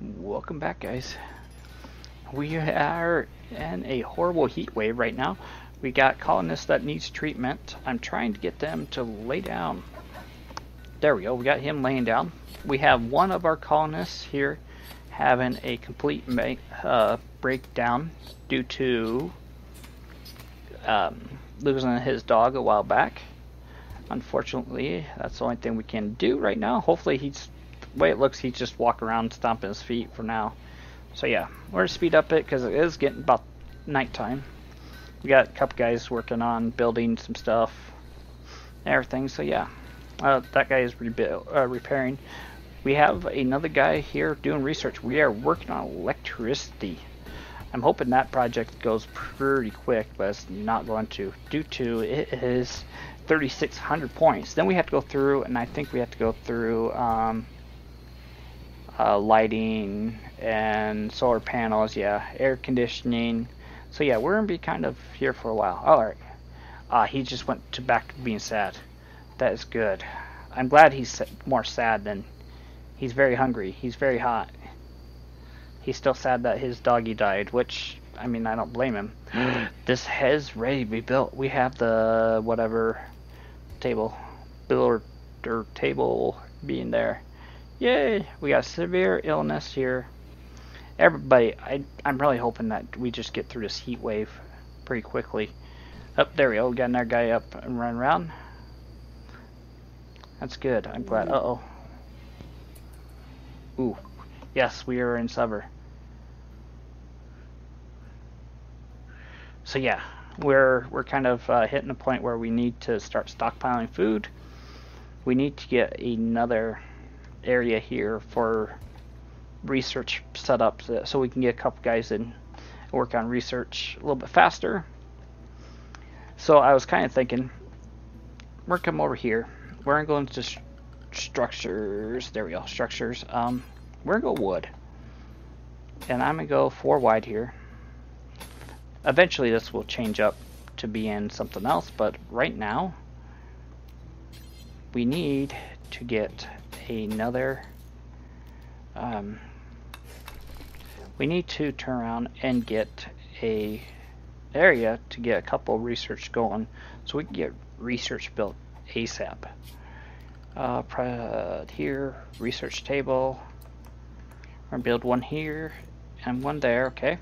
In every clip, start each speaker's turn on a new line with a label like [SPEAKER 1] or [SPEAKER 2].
[SPEAKER 1] Welcome back, guys. We are in a horrible heat wave right now. We got colonists that needs treatment. I'm trying to get them to lay down. There we go. We got him laying down. We have one of our colonists here having a complete uh, breakdown due to um, losing his dog a while back. Unfortunately, that's the only thing we can do right now. Hopefully, he's way it looks, he's just walking around stomping his feet for now. So yeah, we're gonna speed up it because it is getting about nighttime. We got a couple guys working on building some stuff, everything. So yeah, uh, that guy is rebuild, uh, repairing. We have another guy here doing research. We are working on electricity. I'm hoping that project goes pretty quick, but it's not going to due to it is 3,600 points. Then we have to go through, and I think we have to go through um, uh, lighting and solar panels, yeah, air conditioning. So yeah, we're gonna be kind of here for a while. All right. Uh, he just went to back to being sad. That is good. I'm glad he's more sad than he's very hungry. He's very hot. He's still sad that his doggy died, which I mean I don't blame him. this has ready to be built. We have the whatever table, builder table being there. Yay! We got severe illness here. Everybody, I, I'm really hoping that we just get through this heat wave pretty quickly. Up oh, there we go. We got another guy up and running around. That's good. I'm glad. Uh oh. Ooh. Yes, we are in summer. So yeah, we're we're kind of uh, hitting a point where we need to start stockpiling food. We need to get another area here for research setups so we can get a couple guys in work on research a little bit faster. So I was kind of thinking, we're come over here. We're gonna go into st structures. There we go, structures. Um, we're gonna go wood, and I'm gonna go four wide here. Eventually, this will change up to be in something else, but right now, we need to get another um, we need to turn around and get a area to get a couple research going so we can get research built ASAP. Uh, here, research table. We're gonna build one here and one there, okay.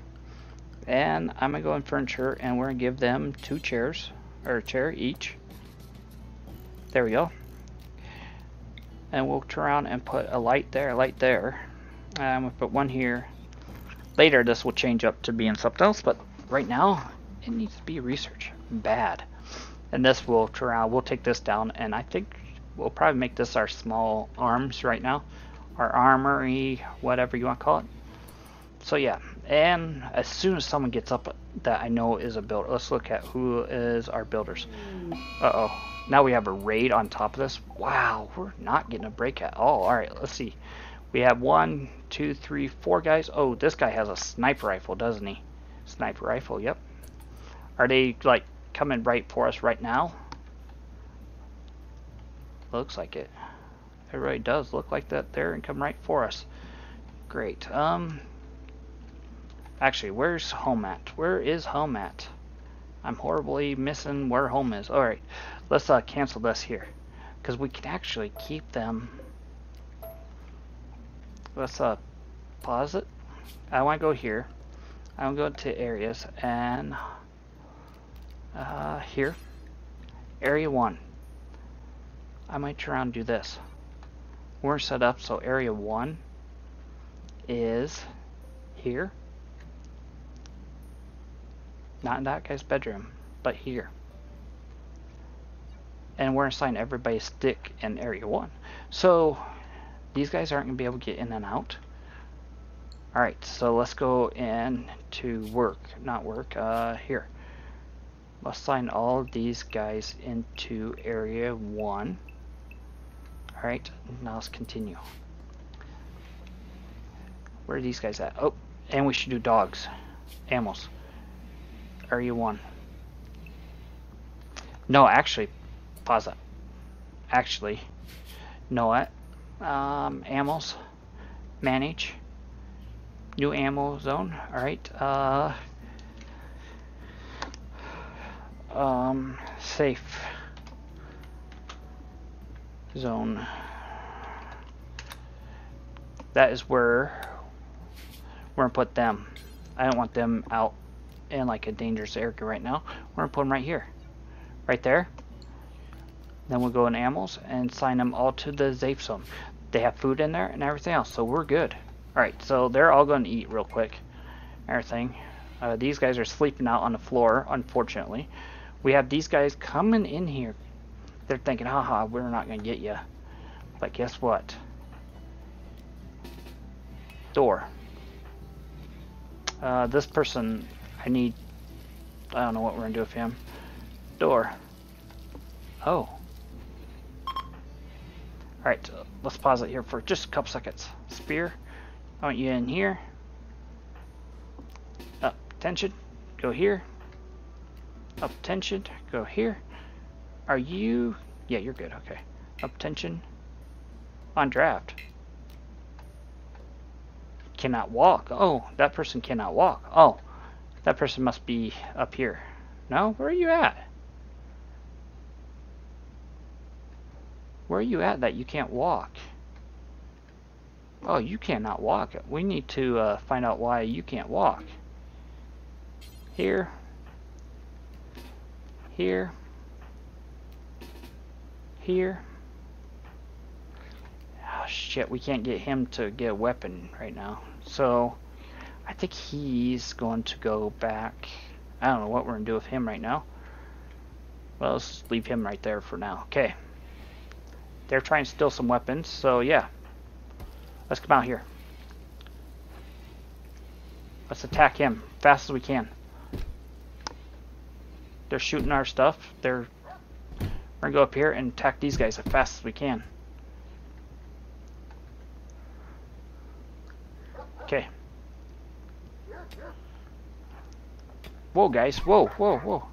[SPEAKER 1] And I'm gonna go in furniture and we're gonna give them two chairs, or a chair each. There we go and we'll turn around and put a light there, a light there. Um, and we'll put one here. Later this will change up to being something else, but right now it needs to be research. Bad. And this will turn around, we'll take this down, and I think we'll probably make this our small arms right now. Our armory, whatever you want to call it. So yeah, and as soon as someone gets up that I know is a builder, let's look at who is our builders. Uh-oh. Now we have a raid on top of this. Wow, we're not getting a break at all. All right, let's see. We have one, two, three, four guys. Oh, this guy has a sniper rifle, doesn't he? Sniper rifle, yep. Are they, like, coming right for us right now? Looks like it. It really does look like that there and come right for us. Great. Um, Actually, where's home at? Where is home at? I'm horribly missing where home is. Alright, let's uh, cancel this here. Because we can actually keep them. Let's uh, pause it. I want to go here. I'm going to areas and uh, here. Area 1. I might try and do this. We're set up so area 1 is here. Not in that guy's bedroom, but here. And we're assigning everybody a stick in area 1. So, these guys aren't to be able to get in and out. Alright, so let's go in to work, not work, uh, here. Let's assign all these guys into area 1. Alright, now let's continue. Where are these guys at? Oh, and we should do dogs. Animals. Area 1. No, actually, pause that. Actually, know what? Um, animals, manage, New ammo zone. Alright. Uh, um, safe zone. That is where we're to put them. I don't want them out in like a dangerous area right now. We're to put them right here. Right there. Then we'll go in ammos and sign them all to the safe zone. They have food in there and everything else, so we're good. Alright, so they're all to eat real quick. Everything. Uh, these guys are sleeping out on the floor, unfortunately. We have these guys coming in here. They're thinking, haha, we're not to get you. But guess what? Door. Uh, this person, I need, I don't know what we're to do with him. Door. Oh. Alright, let's pause it here for just a couple seconds. Spear, I want you in here. Up, tension, go here. Up, tension, go here. Are you, yeah, you're good, okay. Up, tension, on draft. Cannot walk. Oh, that person cannot walk. Oh, that person must be up here. No, where are you at? Where are you at that you can't walk? Oh, you cannot walk. We need to uh, find out why you can't walk. Here. Here. Here. Oh, shit, we can't get him to get a weapon right now. So, I think he's going to go back. I don't know what we're going to do with him right now. Well, let's leave him right there for now. Okay. They're trying to steal some weapons, so yeah. Let's come out here. Let's attack him fast as we can. They're shooting our stuff. They're we're gonna go up here and attack these guys as fast as we can. Okay. Whoa, guys. Whoa, whoa, whoa.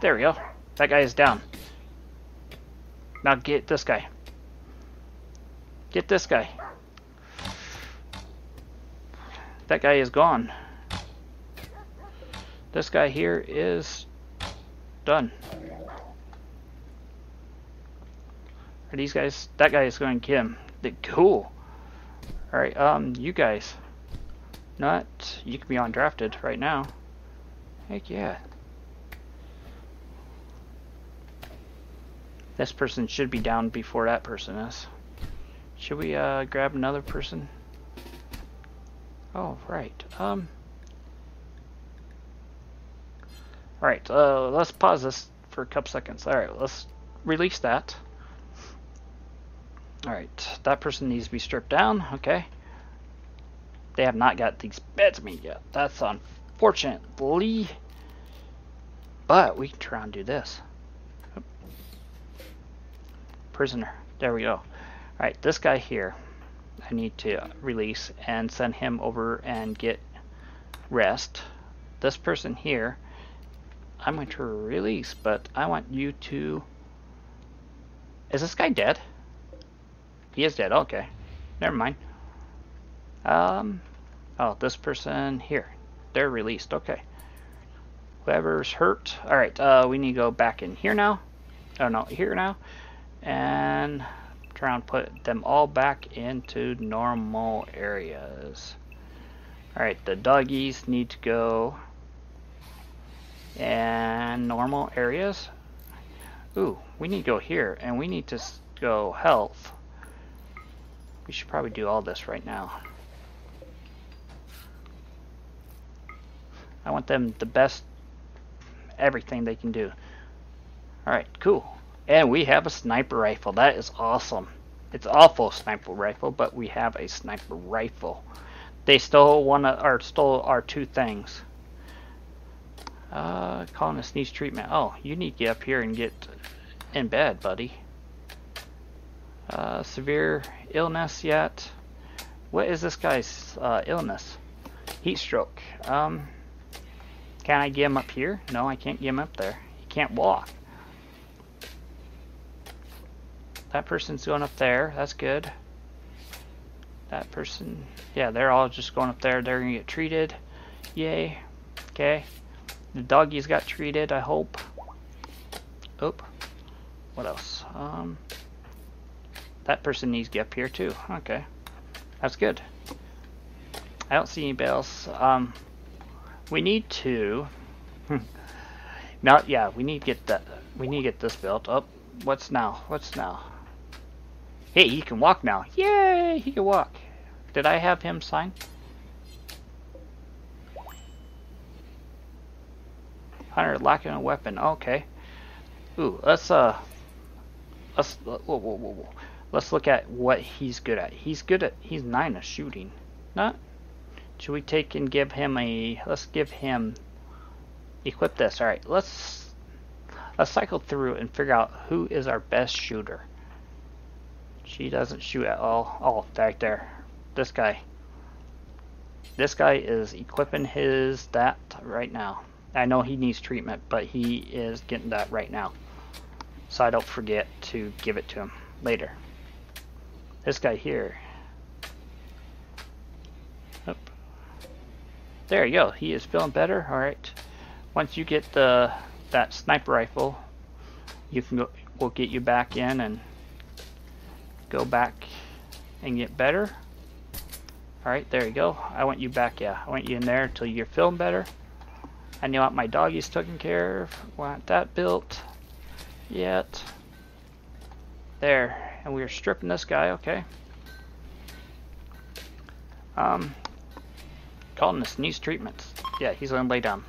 [SPEAKER 1] There we go. That guy is down. Now get this guy. Get this guy. That guy is gone. This guy here is done. Are these guys? That guy is going to kill him. Cool. Alright, um, you guys. Not, you can be undrafted right now. Heck yeah. This person should be down before that person is. Should we uh, grab another person? Oh, right. Um. Alright, uh, let's pause this for a couple seconds. Alright, let's release that. Alright, that person needs to be stripped down. Okay. They have not got these beds made yet. That's unfortunately. But we can try and do this prisoner. There we go. Alright, this guy here, I need to release and send him over and get rest. This person here, I'm going to release, but I want you to... Is this guy dead? He is dead, okay. Never mind. Um, oh, this person here. They're released, okay. Whoever's hurt. Alright, uh, we need to go back in here now. Oh, no, here now and try and put them all back into normal areas. Alright, the doggies need to go and normal areas. Ooh, we need to go here and we need to go health. We should probably do all this right now. I want them the best everything they can do. Alright, cool. And we have a sniper rifle. That is awesome. It's awful sniper rifle, but we have a sniper rifle. They stole one of, or stole our two things. Uh, calling a sneeze treatment. Oh, you need to get up here and get in bed, buddy. Uh, severe illness yet? What is this guy's uh, illness? Heat stroke. Um, can I get him up here? No, I can't get him up there. He can't walk. That person's going up there. That's good. that person. Yeah, they're all just going up there. They're gonna get treated. Yay. Okay. The doggies got treated, I hope. Oop. What else? Um, that person needs to get up here too. Okay. That's good. I don't see anybody else. Um, we need to... Not, yeah, we need to get that. We need to get this built. Up. Oh, what's now? What's now? Hey, he can walk now. Yay, he can walk. Did I have him sign? Hunter lacking a weapon. Okay. Ooh, let's uh, let's whoa, whoa, whoa, whoa. Let's look at what he's good at. He's good at. He's nine at shooting. Not. Should we take and give him a? Let's give him. Equip this. All right. Let's let's cycle through and figure out who is our best shooter. She doesn't shoot at all. Oh, back there. This guy. This guy is equipping his that right now. I know he needs treatment, but he is getting that right now. So I don't forget to give it to him later. This guy here. There you go. He is feeling better. All right. Once you get the that sniper rifle, you can go. We'll get you back in and go back and get better. Alright, there you go. I want you back, yeah. I want you in there until you're feeling better. I know what my doggy's taken care of. Want that built yet. There. And we are stripping this guy, okay. Um, this needs treatments. Yeah, he's gonna lay down.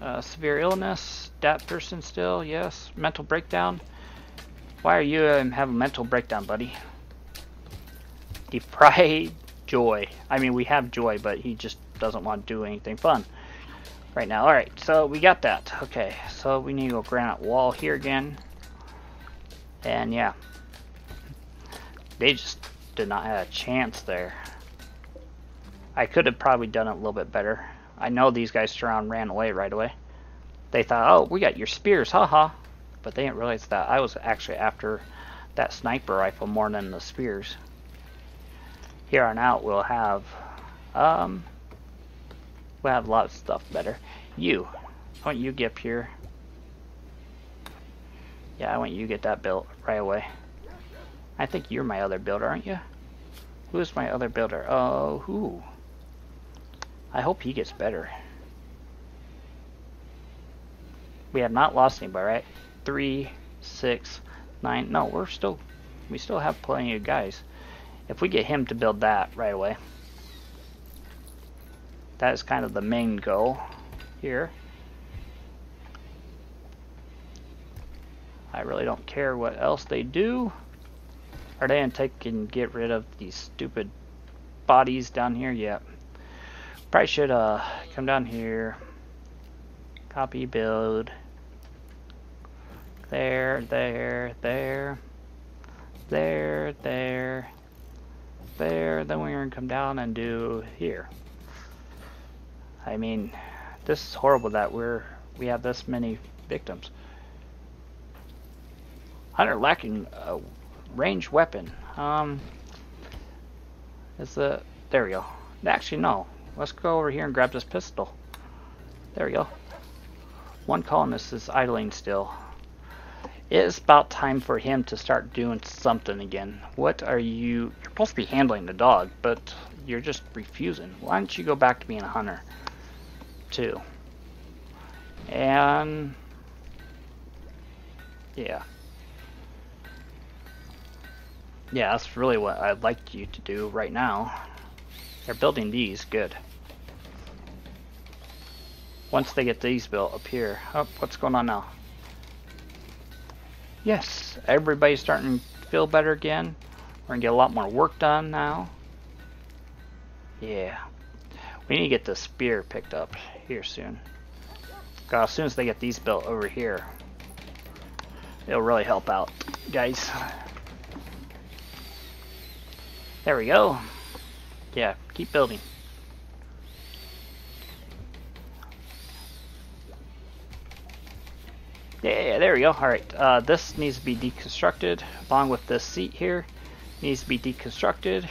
[SPEAKER 1] Uh, severe illness, that person still, yes. Mental breakdown. Why are you um, having a mental breakdown, buddy? Deprived joy. I mean, we have joy, but he just doesn't want to do anything fun right now. Alright, so we got that. Okay, so we need to go granite wall here again. And yeah. They just did not have a chance there. I could have probably done it a little bit better. I know these guys surround ran away right away. They thought, oh, we got your spears, haha. -ha but they didn't realize that I was actually after that sniper rifle more than the spears. Here on out, we'll have, um, we'll have a lot of stuff better. You, I want you get up here. Yeah, I want you get that built right away. I think you're my other builder, aren't you? Who's my other builder? Oh, who? I hope he gets better. We have not lost anybody, right? three, six, nine. No, we're still, we still have plenty of guys. If we get him to build that right away, that is kind of the main goal here. I really don't care what else they do. Are they gonna take and get rid of these stupid bodies down here? Yeah. Probably should uh come down here. Copy build there, there, there, there, there, there. Then we're to come down and do here. I mean, this is horrible that we're we have this many victims. Hunter lacking a ranged weapon. Um, is the there we go. Actually, no. Let's go over here and grab this pistol. There we go. One colonist is idling still. It's about time for him to start doing something again. What are you... You're supposed to be handling the dog, but you're just refusing. Why don't you go back to being a hunter, too? And... Yeah. Yeah, that's really what I'd like you to do right now. They're building these, good. Once they get these built up here. Oh, what's going on now? Yes, everybody's starting to feel better again. We're going to get a lot more work done now. Yeah. We need to get the spear picked up here soon. God, as soon as they get these built over here, it'll really help out, guys. There we go. Yeah, keep building. Yeah, there we go. Alright, uh, this needs to be deconstructed along with this seat here. needs to be deconstructed.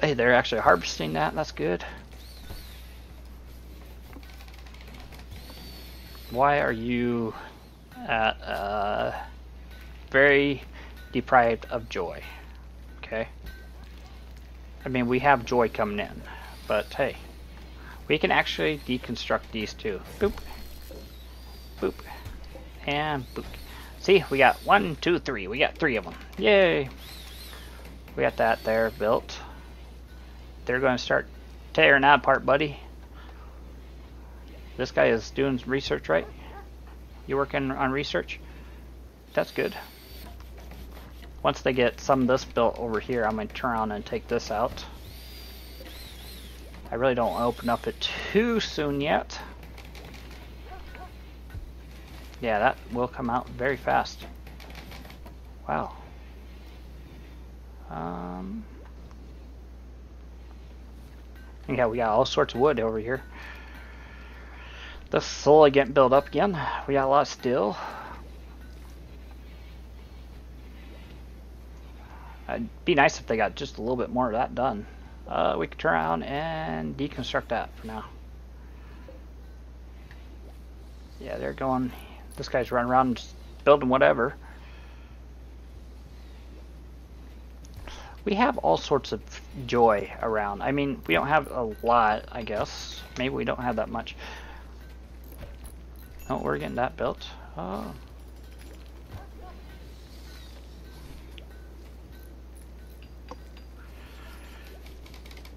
[SPEAKER 1] Hey, they're actually harvesting that. That's good. Why are you at uh, very deprived of joy? Okay. I mean, we have joy coming in, but hey, we can actually deconstruct these two. Boop, boop, and boop. See, we got one, two, three. We got three of them. Yay! We got that there built. They're going to start tearing that apart, buddy. This guy is doing research, right? You working on research? That's good. Once they get some of this built over here, I'm going to turn around and take this out. I really don't open up it too soon yet. Yeah, that will come out very fast. Wow. Um, yeah, we got all sorts of wood over here. This slowly getting built up again. We got a lot of steel. It'd be nice if they got just a little bit more of that done. Uh, we could turn around and deconstruct that for now. Yeah, they're going this guy's running around building whatever. We have all sorts of joy around. I mean, we don't have a lot, I guess. Maybe we don't have that much. Oh, we're getting that built. Oh.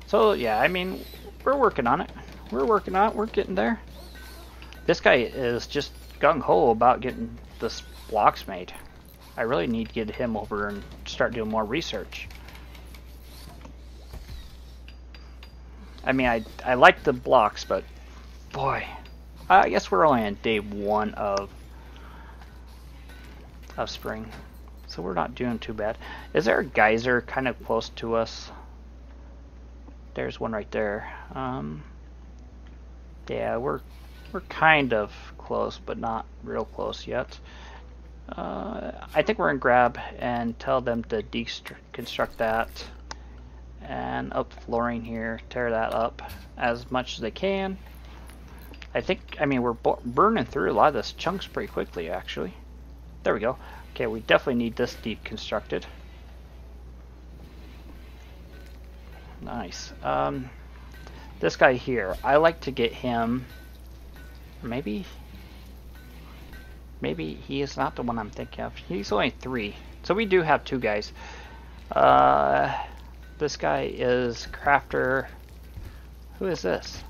[SPEAKER 1] So, yeah, I mean, we're working on it. We're working on it. We're getting there. This guy is just gung-ho about getting this blocks made. I really need to get him over and start doing more research. I mean, I, I like the blocks, but boy, I guess we're only on day one of of spring, so we're not doing too bad. Is there a geyser kind of close to us? There's one right there. Um, yeah, we're we're kind of close, but not real close yet. Uh, I think we're going to grab and tell them to deconstruct that and up flooring here, tear that up as much as they can. I think, I mean, we're burning through a lot of this chunks pretty quickly, actually. There we go. Okay, we definitely need this deconstructed. Nice. Um, this guy here, I like to get him, maybe Maybe he is not the one I'm thinking of. He's only three. So we do have two guys. Uh, this guy is Crafter. Who is this?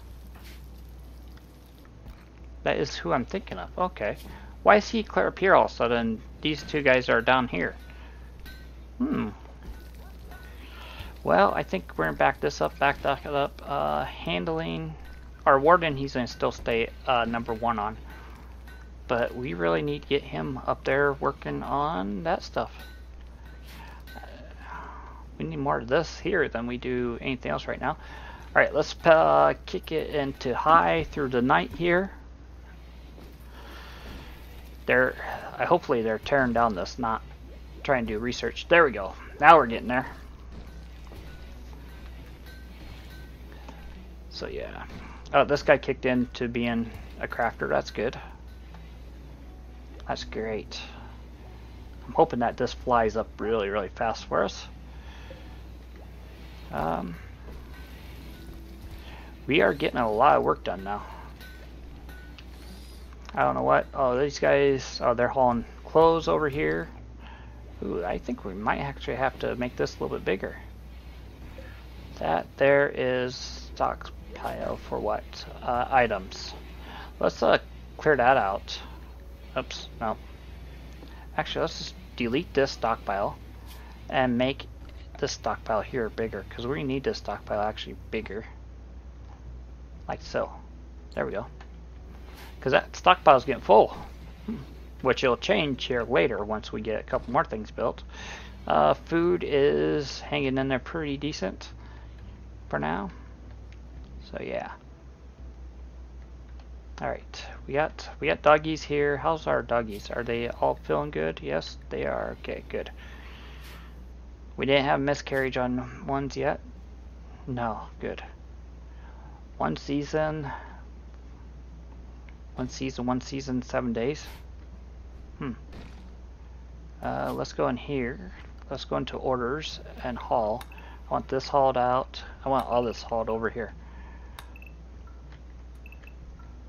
[SPEAKER 1] That is who I'm thinking of. Okay. Why is he clear up here all of a sudden? These two guys are down here. Hmm. Well, I think we're going to back this up, back that up. Uh, handling. Our warden, he's going to still stay uh, number one on. But we really need to get him up there working on that stuff. we need more of this here than we do anything else right now. Alright, let's uh, kick it into high through the night here. They're, uh, hopefully they're tearing down this, not trying to do research. There we go. Now we're getting there. So yeah. Oh, this guy kicked into being a crafter. That's good. That's great. I'm hoping that this flies up really, really fast for us. Um, we are getting a lot of work done now. I don't know what. Oh, these guys, oh, they're hauling clothes over here. Ooh, I think we might actually have to make this a little bit bigger. That there is stockpile for what? Uh, items. Let's uh, clear that out. Oops, no. Actually, let's just delete this stockpile and make this stockpile here bigger because we need this stockpile actually bigger. Like so. There we go. Because that stockpile is getting full. Which will change here later once we get a couple more things built. Uh, food is hanging in there pretty decent for now. So yeah. Alright, we got we got doggies here. How's our doggies? Are they all feeling good? Yes, they are. Okay, good. We didn't have miscarriage on ones yet. No, good. One season. One season, one season, seven days. Hmm. Uh, let's go in here. Let's go into orders and haul. I want this hauled out. I want all this hauled over here.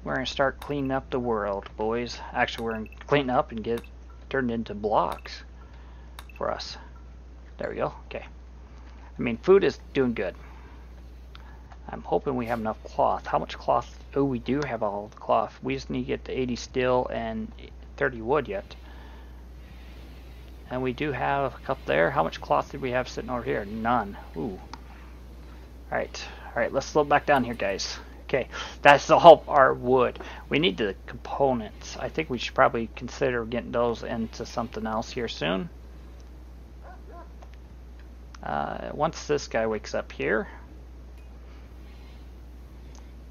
[SPEAKER 1] We're going to start cleaning up the world, boys. Actually, we're going to clean up and get turned into blocks for us. There we go. Okay. I mean, food is doing good. I'm hoping we have enough cloth. How much cloth? Oh, we do have all the cloth. We just need to get the 80 steel and 30 wood yet. And we do have a there. How much cloth did we have sitting over here? None. Ooh. Alright. Alright, let's slow back down here, guys. Okay, that's all our wood. We need the components. I think we should probably consider getting those into something else here soon. Uh, once this guy wakes up here.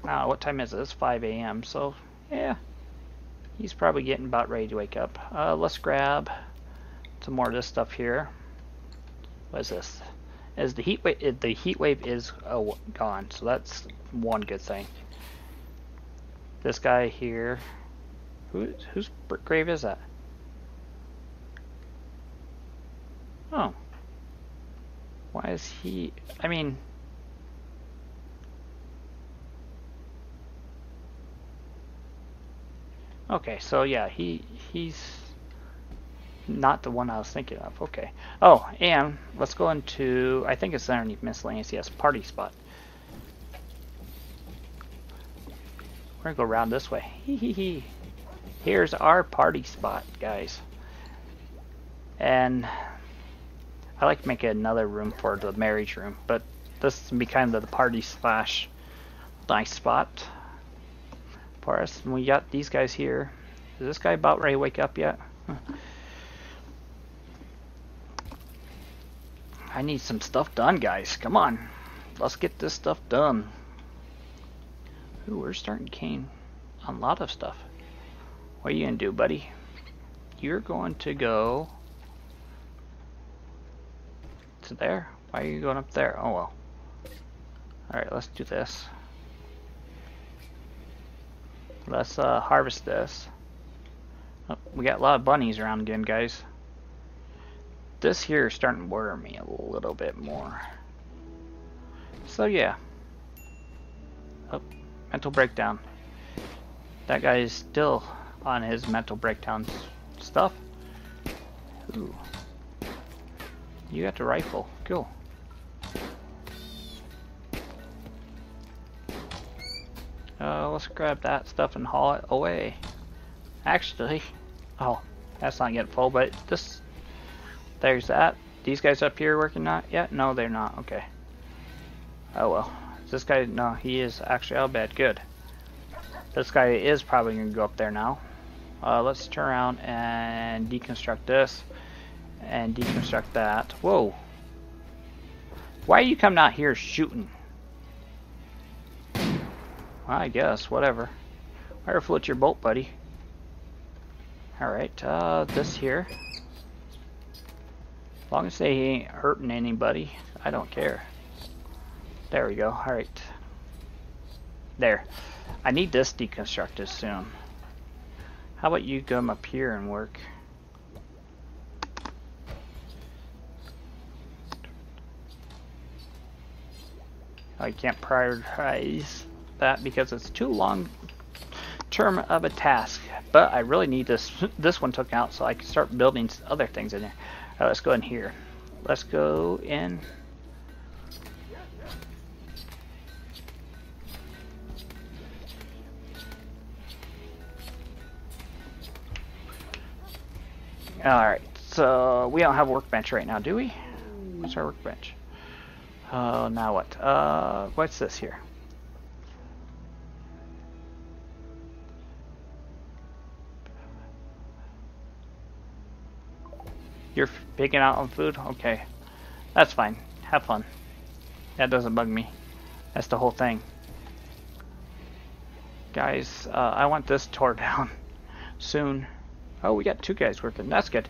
[SPEAKER 1] Uh, what time is it? It's 5 a.m. So, yeah. He's probably getting about ready to wake up. Uh, let's grab some more of this stuff here. What is this? Is the heat wave? The heat wave is oh, gone, so that's one good thing. This guy here, who whose grave is that? Oh, why is he? I mean. Okay, so yeah, he he's not the one I was thinking of. Okay. Oh, and let's go into, I think it's underneath miscellaneous. Yes, party spot. We're going to go around this way. Hee hee hee. Here's our party spot, guys. And I like to make another room for the marriage room, but this can be kind of the party slash nice spot for us. And we got these guys here. Is this guy about ready to wake up yet? I need some stuff done, guys. Come on. Let's get this stuff done. Ooh, we're starting to gain a lot of stuff. What are you going to do, buddy? You're going to go to there? Why are you going up there? Oh, well. Alright, let's do this. Let's uh, harvest this. Oh, we got a lot of bunnies around again, guys. This here is starting to worry me a little bit more. So yeah. Oh, mental breakdown. That guy is still on his mental breakdown stuff. Ooh. You got the rifle. Cool. Uh, let's grab that stuff and haul it away. Actually, oh, that's not getting full, but this there's that. These guys up here working not yet? No, they're not. Okay. Oh well. This guy, no, he is actually out bad. Good. This guy is probably going to go up there now. Uh, let's turn around and deconstruct this. And deconstruct that. Whoa. Why are you coming out here shooting? Well, I guess, whatever. Where float your boat, buddy? Alright, uh, this here. As long as they ain't hurting anybody, I don't care. There we go. Alright. There. I need this deconstructed soon. How about you come up here and work? I can't prioritize that because it's too long term of a task. But I really need this this one took out so I can start building other things in there. Right, let's go in here. Let's go in. Alright, so we don't have a workbench right now, do we? What's our workbench? Oh, uh, now what? Uh, what's this here? You're picking out on food? Okay. That's fine. Have fun. That doesn't bug me. That's the whole thing. Guys, uh, I want this tore down soon. Oh, we got two guys working. That's good.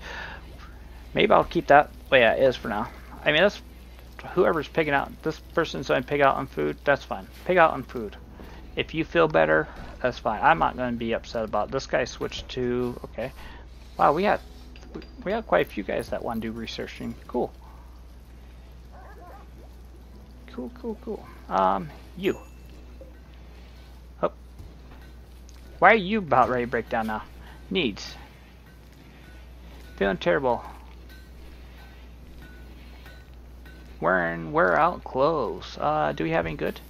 [SPEAKER 1] Maybe I'll keep that. Well, yeah, it is for now. I mean, that's whoever's picking out. This person's going to pick out on food. That's fine. Pick out on food. If you feel better, that's fine. I'm not going to be upset about it. this guy. Switched to okay. Wow, we got we got quite a few guys that want to do researching. Cool. Cool, cool, cool. Um, you. Oh. Why are you about ready to break down now? Needs. Feeling terrible. Wearing wear out clothes. Uh, do we have any good?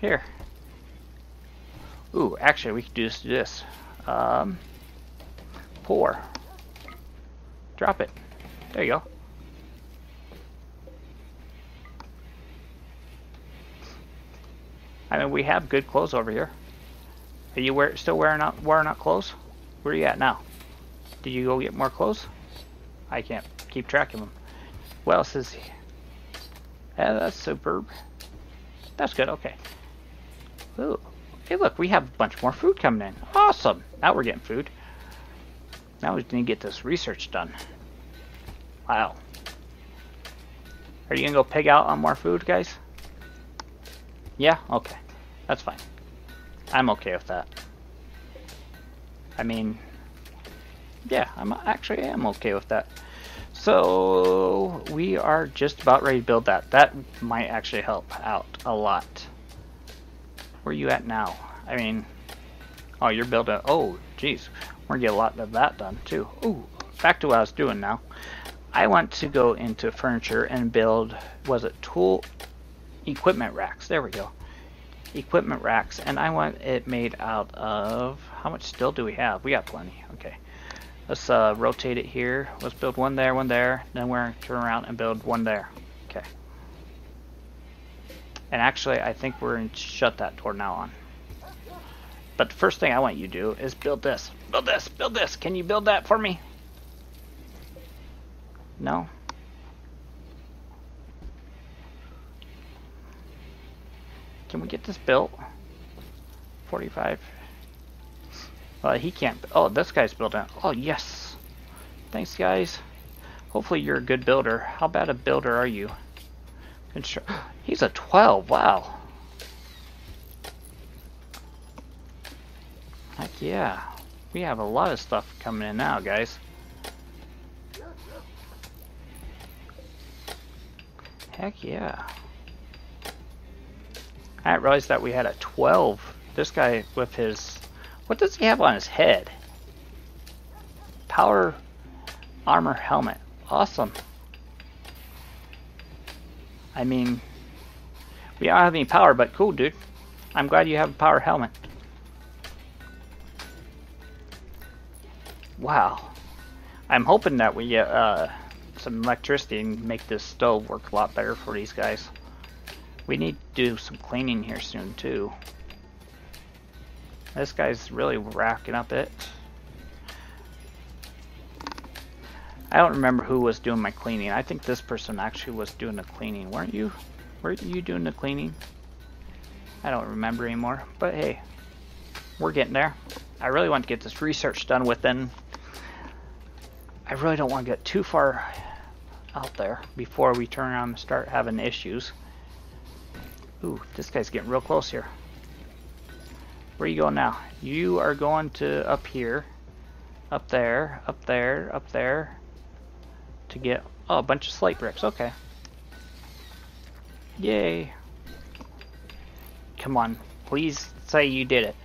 [SPEAKER 1] Here. Ooh, actually, we could do this. this. Um, pour. Drop it. There you go. I mean, we have good clothes over here. Are you wear, still wearing out wearing out clothes? Where are you at now? Did you go get more clothes? I can't keep track of them. What else is he? Yeah, that's superb. That's good, okay. Ooh. Hey, look, we have a bunch more food coming in. Awesome. Now we're getting food. Now we need to get this research done. Wow. Are you to go pig out on more food, guys? Yeah? Okay. That's fine. I'm okay with that. I mean, yeah, I'm actually am okay with that. So we are just about ready to build that. That might actually help out a lot. Where are you at now? I mean, oh, you're building. Oh, geez, we're gonna get a lot of that done too. Ooh, back to what I was doing now. I want to go into furniture and build. Was it tool equipment racks? There we go. Equipment racks, and I want it made out of. How much steel do we have? We got plenty. Okay. Let's uh, rotate it here. Let's build one there, one there. Then we're going to turn around and build one there. Okay. And actually, I think we're going to shut that door now on. But the first thing I want you to do is build this. Build this, build this. Can you build that for me? No? Can we get this built? 45. Well, he can't. Oh, this guy's building. Oh, yes. Thanks, guys. Hopefully you're a good builder. How bad a builder are you? Constru He's a 12. Wow. Heck yeah. We have a lot of stuff coming in now, guys. Heck yeah. I didn't realize that we had a 12. This guy with his what does he have on his head? Power armor helmet. Awesome. I mean, we don't have any power, but cool, dude. I'm glad you have a power helmet. Wow. I'm hoping that we get uh, some electricity and make this stove work a lot better for these guys. We need to do some cleaning here soon, too. This guy's really racking up it. I don't remember who was doing my cleaning. I think this person actually was doing the cleaning. Weren't you? Weren't you doing the cleaning? I don't remember anymore. But hey, we're getting there. I really want to get this research done within... I really don't want to get too far out there before we turn around and start having issues. Ooh, this guy's getting real close here. Where are you going now? You are going to up here, up there, up there, up there, to get oh, a bunch of slate bricks. Okay. Yay. Come on. Please say you did it.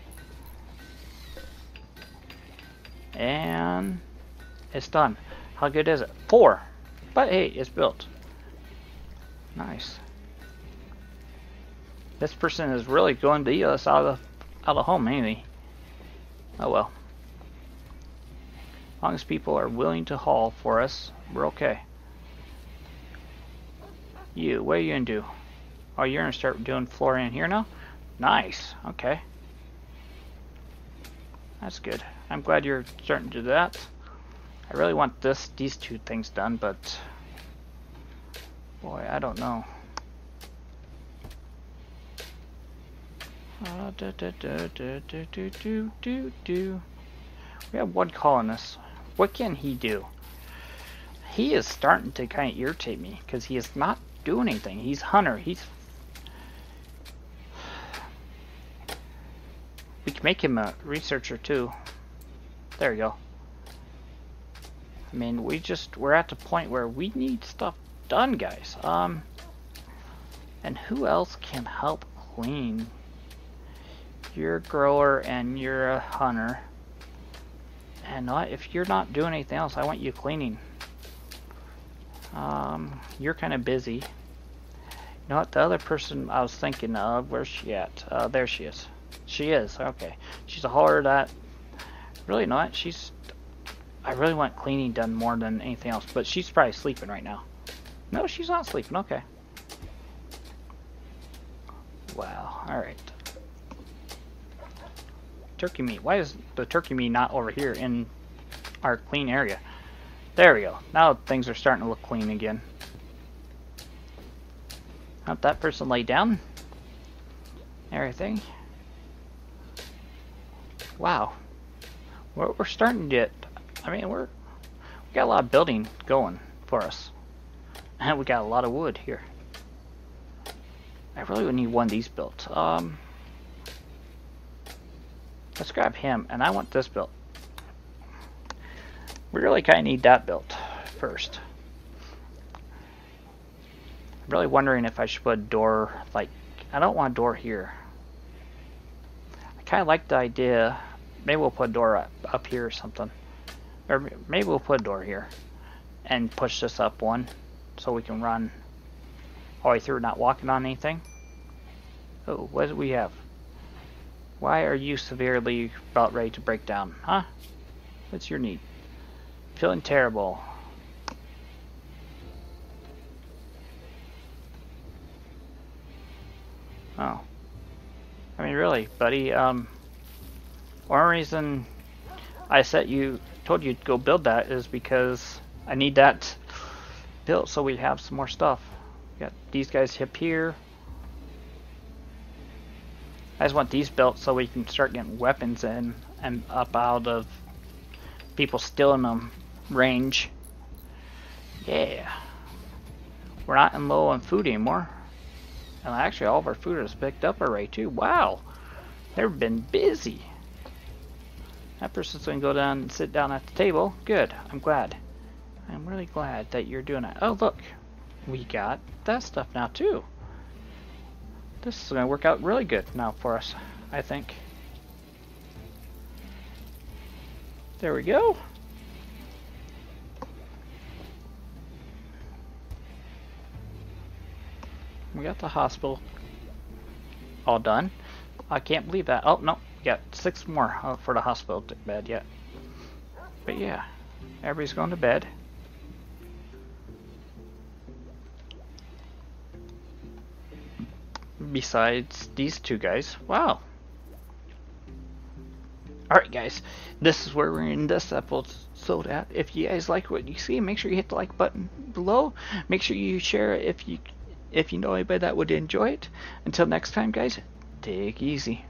[SPEAKER 1] And it's done. How good is it? Four. But hey, it's built. Nice. This person is really going to eat us out of out of home, maybe. Oh well. As long as people are willing to haul for us, we're okay. You, what are you gonna do? Oh, you're gonna start doing flooring in here now? Nice, okay. That's good. I'm glad you're starting to do that. I really want this these two things done, but boy, I don't know. We have one colonist. What can he do? He is starting to kind of irritate me because he is not doing anything. He's hunter. He's we can make him a researcher too. There we go. I mean, we just we're at the point where we need stuff done, guys. Um, and who else can help clean? You're a grower and you're a hunter. And not, if you're not doing anything else, I want you cleaning. Um, you're kind of busy. You know what? The other person I was thinking of, where's she at? Uh, there she is. She is. Okay. She's a hauler that. Really not. She's. I really want cleaning done more than anything else, but she's probably sleeping right now. No, she's not sleeping. Okay. Wow. All right. Turkey meat. Why is the turkey meat not over here in our clean area? There we go. Now things are starting to look clean again. Help that person lay down. Everything. Wow. We're, we're starting to get, I mean, we're, we got a lot of building going for us. And we got a lot of wood here. I really would need one of these built. Um, let's grab him, and I want this built. We really kind of need that built first. I'm really wondering if I should put a door, like, I don't want a door here. I kind of like the idea, maybe we'll put a door up, up here or something. Or maybe we'll put a door here and push this up one so we can run all the way through not walking on anything. Oh, what do we have? Why are you severely about ready to break down? Huh? What's your need? Feeling terrible. Oh. I mean, really, buddy, um, one reason I set you, told you to go build that is because I need that built so we have some more stuff. got these guys up here. I just want these built so we can start getting weapons in and up out of people stealing them range. Yeah. We're not in low on food anymore. And actually all of our food is picked up already too. Wow. They've been busy. That person's going to go down and sit down at the table. Good. I'm glad. I'm really glad that you're doing that. Oh, look. We got that stuff now too. This is going to work out really good now for us, I think. There we go. We got the hospital all done. I can't believe that. Oh, no. Got six more uh, for the hospital bed yet. But yeah, everybody's going to bed. Besides these two guys. Wow. Alright guys, this is where we're in this episode at. If you guys like what you see, make sure you hit the like button below. Make sure you share it if you if you know anybody that would enjoy it. Until next time, guys, take easy.